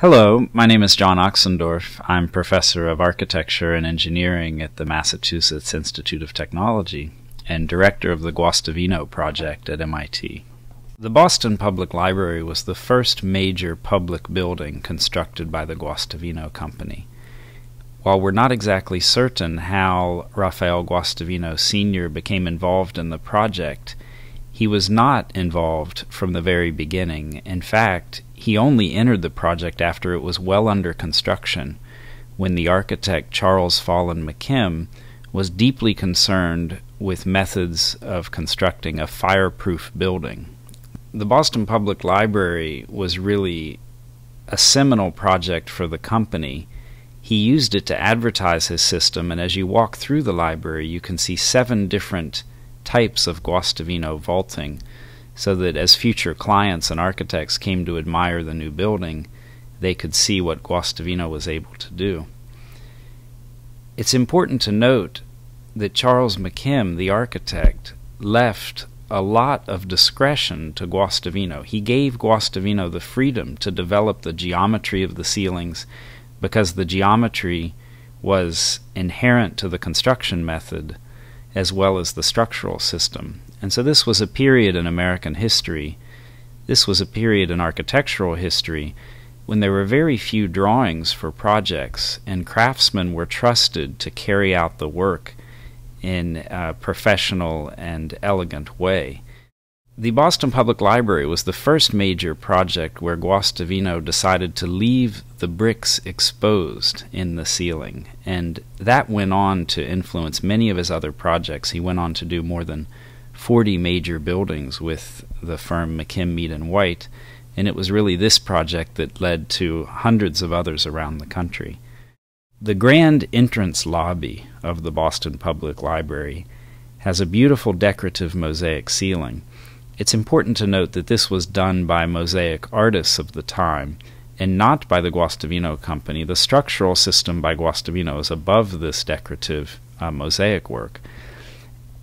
Hello, my name is John Ochsendorf. I'm professor of architecture and engineering at the Massachusetts Institute of Technology and director of the Guastavino project at MIT. The Boston Public Library was the first major public building constructed by the Guastavino Company. While we're not exactly certain how Rafael Guastavino Sr. became involved in the project, he was not involved from the very beginning. In fact, he only entered the project after it was well under construction, when the architect Charles Follen McKim was deeply concerned with methods of constructing a fireproof building. The Boston Public Library was really a seminal project for the company. He used it to advertise his system, and as you walk through the library, you can see seven different types of Guastavino vaulting so that as future clients and architects came to admire the new building, they could see what Guastavino was able to do. It's important to note that Charles McKim, the architect, left a lot of discretion to Guastavino. He gave Guastavino the freedom to develop the geometry of the ceilings because the geometry was inherent to the construction method as well as the structural system. And so this was a period in American history, this was a period in architectural history when there were very few drawings for projects, and craftsmen were trusted to carry out the work in a professional and elegant way. The Boston Public Library was the first major project where Guastavino decided to leave the bricks exposed in the ceiling, and that went on to influence many of his other projects. He went on to do more than 40 major buildings with the firm McKim, Mead and White, and it was really this project that led to hundreds of others around the country. The grand entrance lobby of the Boston Public Library has a beautiful decorative mosaic ceiling it's important to note that this was done by mosaic artists of the time and not by the Guastavino Company. The structural system by Guastavino is above this decorative uh, mosaic work.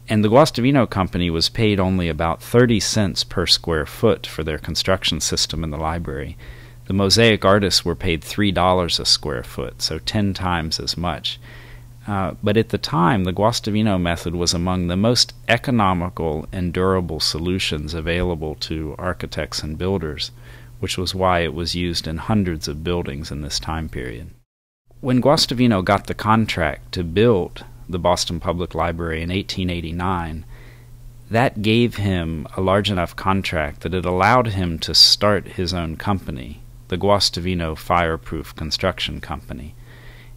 And the Guastavino Company was paid only about 30 cents per square foot for their construction system in the library. The mosaic artists were paid $3 a square foot, so 10 times as much. Uh, but at the time, the Guastavino method was among the most economical and durable solutions available to architects and builders, which was why it was used in hundreds of buildings in this time period. When Guastavino got the contract to build the Boston Public Library in 1889, that gave him a large enough contract that it allowed him to start his own company, the Guastavino Fireproof Construction Company.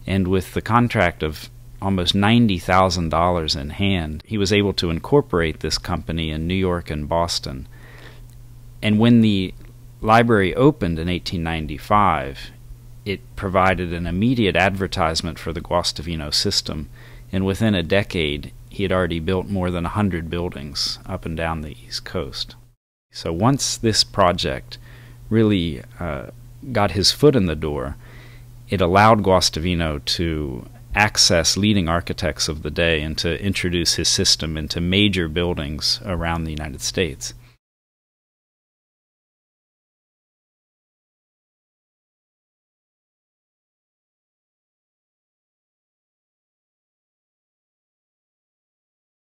And with the contract of almost $90,000 in hand, he was able to incorporate this company in New York and Boston. And when the library opened in 1895, it provided an immediate advertisement for the Guastavino system, and within a decade, he had already built more than a 100 buildings up and down the East Coast. So once this project really uh, got his foot in the door, it allowed Guastavino to access leading architects of the day and to introduce his system into major buildings around the United States.